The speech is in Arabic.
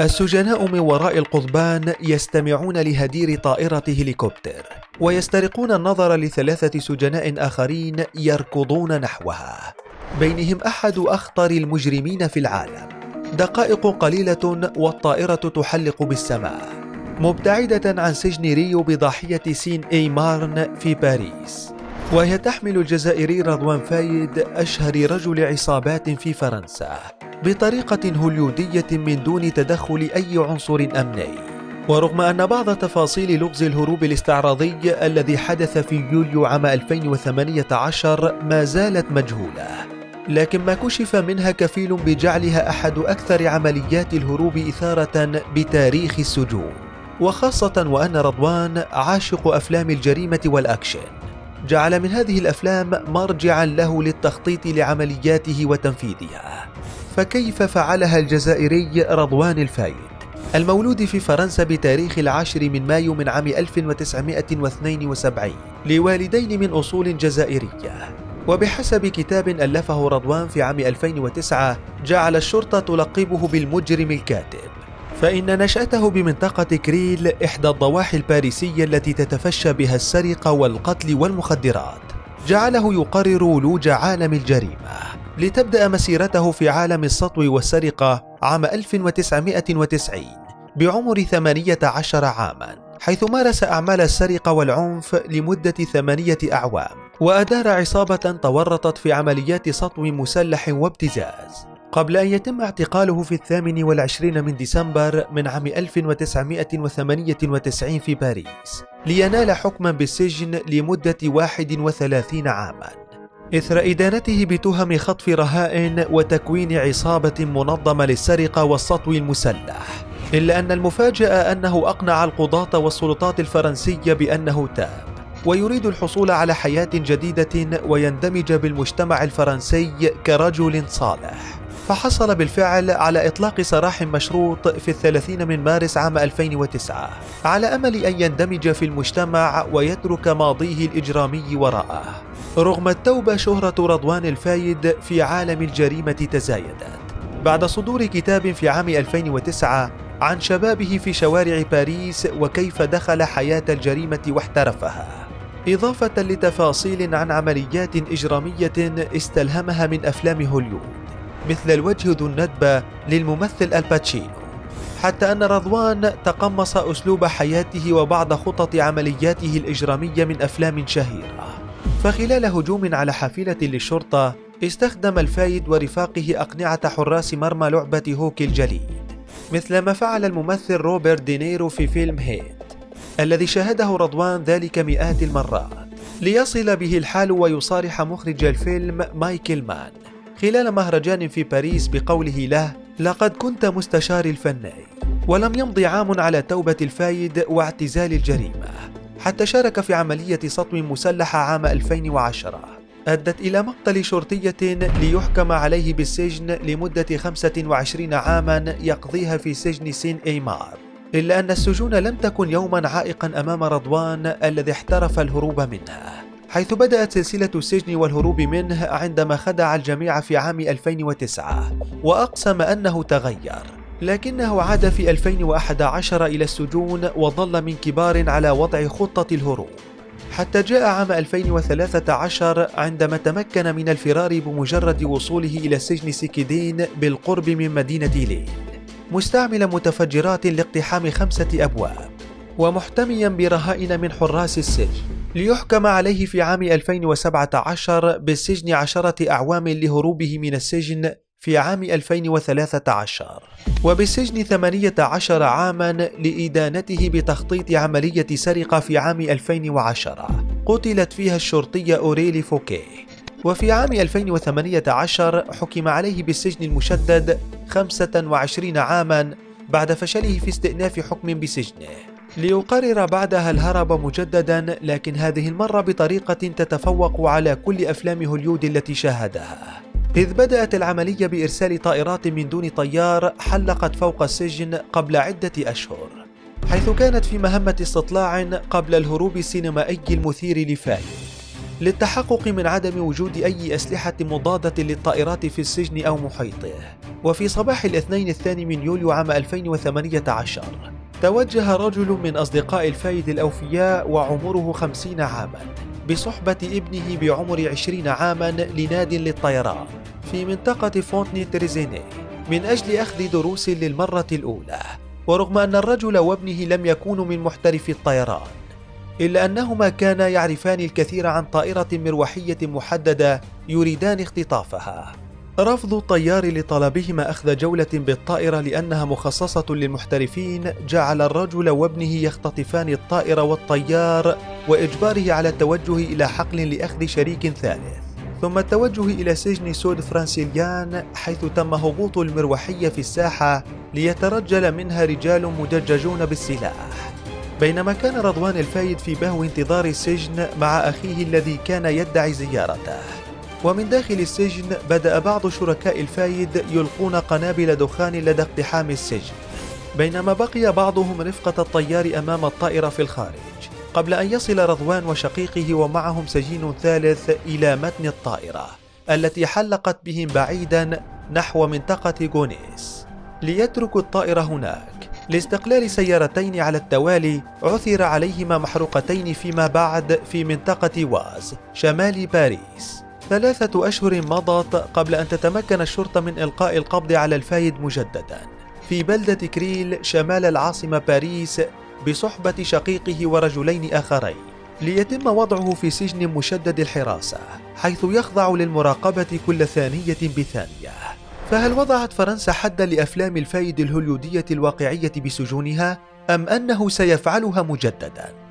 السجناء من وراء القضبان يستمعون لهدير طائرة هليكوبتر ويسترقون النظر لثلاثة سجناء آخرين يركضون نحوها. بينهم أحد أخطر المجرمين في العالم. دقائق قليلة والطائرة تحلق بالسماء. مبتعدة عن سجن ريو بضاحية سين اي مارن في باريس. وهي تحمل الجزائري رضوان فايد أشهر رجل عصابات في فرنسا بطريقة هوليودية من دون تدخل أي عنصر أمني. ورغم أن بعض تفاصيل لغز الهروب الاستعراضي الذي حدث في يوليو عام 2018 ما زالت مجهولة لكن ما كشف منها كفيل بجعلها أحد أكثر عمليات الهروب إثارة بتاريخ السجون. وخاصة وأن رضوان عاشق أفلام الجريمة والأكشن. جعل من هذه الأفلام مرجعا له للتخطيط لعملياته وتنفيذها. فكيف فعلها الجزائري رضوان الفايد؟ المولود في فرنسا بتاريخ العاشر من مايو من عام 1972 لوالدين من أصول جزائرية. وبحسب كتاب ألفه رضوان في عام 2009 جعل الشرطة تلقبه بالمجرم الكاتب. فإن نشأته بمنطقة كريل إحدى الضواحي الباريسية التي تتفشى بها السرقة والقتل والمخدرات جعله يقرر ولوج عالم الجريمة. لتبدأ مسيرته في عالم السطو والسرقة عام 1990 بعمر 18 عاما حيث مارس أعمال السرقة والعنف لمدة ثمانية أعوام وأدار عصابة تورطت في عمليات سطو مسلح وابتزاز. قبل أن يتم اعتقاله في الثامن والعشرين من ديسمبر من عام 1998 في باريس لينال حكما بالسجن لمدة 31 عاما. إثر إدانته بتهم خطف رهائن وتكوين عصابة منظمة للسرقة والسطو المسلح إلا أن المفاجأة أنه أقنع القضاة والسلطات الفرنسية بأنه تاب ويريد الحصول على حياة جديدة ويندمج بالمجتمع الفرنسي كرجل صالح. فحصل بالفعل على إطلاق سراح مشروط في الثلاثين من مارس عام 2009 على أمل أن يندمج في المجتمع ويترك ماضيه الإجرامي وراءه. رغم التوبة شهرة رضوان الفايد في عالم الجريمة تزايدت. بعد صدور كتاب في عام 2009 عن شبابه في شوارع باريس وكيف دخل حياة الجريمة واحترفها. إضافة لتفاصيل عن عمليات إجرامية استلهمها من أفلام هوليوود مثل الوجه ذو الندبة للممثل آل باتشينو. حتى أن رضوان تقمص أسلوب حياته وبعض خطط عملياته الإجرامية من أفلام شهيرة. فخلال هجوم على حافلة للشرطة استخدم الفايد ورفاقه أقنعة حراس مرمى لعبة هوكي الجليد مثل ما فعل الممثل روبرت دينيرو في فيلم هيت الذي شاهده رضوان ذلك مئات المرات. ليصل به الحال ويصارح مخرج الفيلم مايكل مان. خلال مهرجان في باريس بقوله له لقد كنت مستشارك الفني ولم يمضي عام على توبة الفايد واعتزال الجريمة حتى شارك في عملية سطو مسلحة عام 2010 أدت إلى مقتل شرطية ليحكم عليه بالسجن لمدة 25 عاما يقضيها في سجن سين إيمار. إلا أن السجون لم تكن يوما عائقا أمام رضوان الذي احترف الهروب منها. حيث بدأت سلسلة السجن والهروب منه عندما خدع الجميع في عام 2009 وأقسم أنه تغير. لكنه عاد في 2011 إلى السجون وظل من كبار على وضع خطة الهروب. حتى جاء عام 2013 عندما تمكن من الفرار بمجرد وصوله إلى سجن سيكيدين بالقرب من مدينة ليل مستعملا متفجرات لاقتحام خمسة أبواب ومحتميا برهائن من حراس السجن. ليحكم عليه في عام 2017 بالسجن عشرة أعوام لهروبه من السجن في عام 2013 وبالسجن 18 عاما لإدانته بتخطيط عملية سرقة في عام 2010 قتلت فيها الشرطية أوريلي فوكيه. وفي عام 2018 حكم عليه بالسجن المشدد 25 عاما بعد فشله في استئناف حكم بسجنه. ليقرر بعدها الهرب مجددا لكن هذه المرة بطريقة تتفوق على كل أفلام هوليود التي شاهدها. إذ بدأت العملية بإرسال طائرات من دون طيار حلقت فوق السجن قبل عدة أشهر حيث كانت في مهمة استطلاع قبل الهروب السينمائي المثير لفايد. للتحقق من عدم وجود أي أسلحة مضادة للطائرات في السجن أو محيطه. وفي صباح الاثنين الثاني من يوليو عام 2018 توجه رجل من أصدقاء الفايد الأوفياء وعمره خمسين عاما بصحبة ابنه بعمر عشرين عاما لناد للطيران في منطقة فونتني تريزيني من أجل أخذ دروس للمرة الأولى. ورغم أن الرجل وابنه لم يكونوا من محترفي الطيران إلا أنهما كانا يعرفان الكثير عن طائرة مروحية محددة يريدان اختطافها. رفض الطيار لطلبهما أخذ جولة بالطائرة لأنها مخصصة للمحترفين جعل الرجل وابنه يختطفان الطائرة والطيار وإجباره على التوجه إلى حقل لأخذ شريك ثالث ثم التوجه إلى سجن سود فرانسيليان حيث تم هبوط المروحية في الساحة ليترجل منها رجال مدججون بالسلاح. بينما كان رضوان الفايد في بهو انتظار السجن مع أخيه الذي كان يدعي زيارته. ومن داخل السجن بدأ بعض شركاء الفايد يلقون قنابل دخان لدى اقتحام السجن بينما بقي بعضهم رفقة الطيار أمام الطائرة في الخارج. قبل أن يصل رضوان وشقيقه ومعهم سجين ثالث إلى متن الطائرة التي حلقت بهم بعيدا نحو منطقة غونيس ليتركوا الطائرة هناك. لاستقلال سيارتين على التوالي عثر عليهما محروقتين فيما بعد في منطقة واز شمال باريس. ثلاثة أشهر مضت قبل أن تتمكن الشرطة من إلقاء القبض على الفايد مجددا في بلدة كريل شمال العاصمة باريس بصحبة شقيقه ورجلين آخرين ليتم وضعه في سجن مشدد الحراسة حيث يخضع للمراقبة كل ثانية بثانية فهل وضعت فرنسا حدا لأفلام الفايد الهوليودية الواقعية بسجونها أم أنه سيفعلها مجدداً؟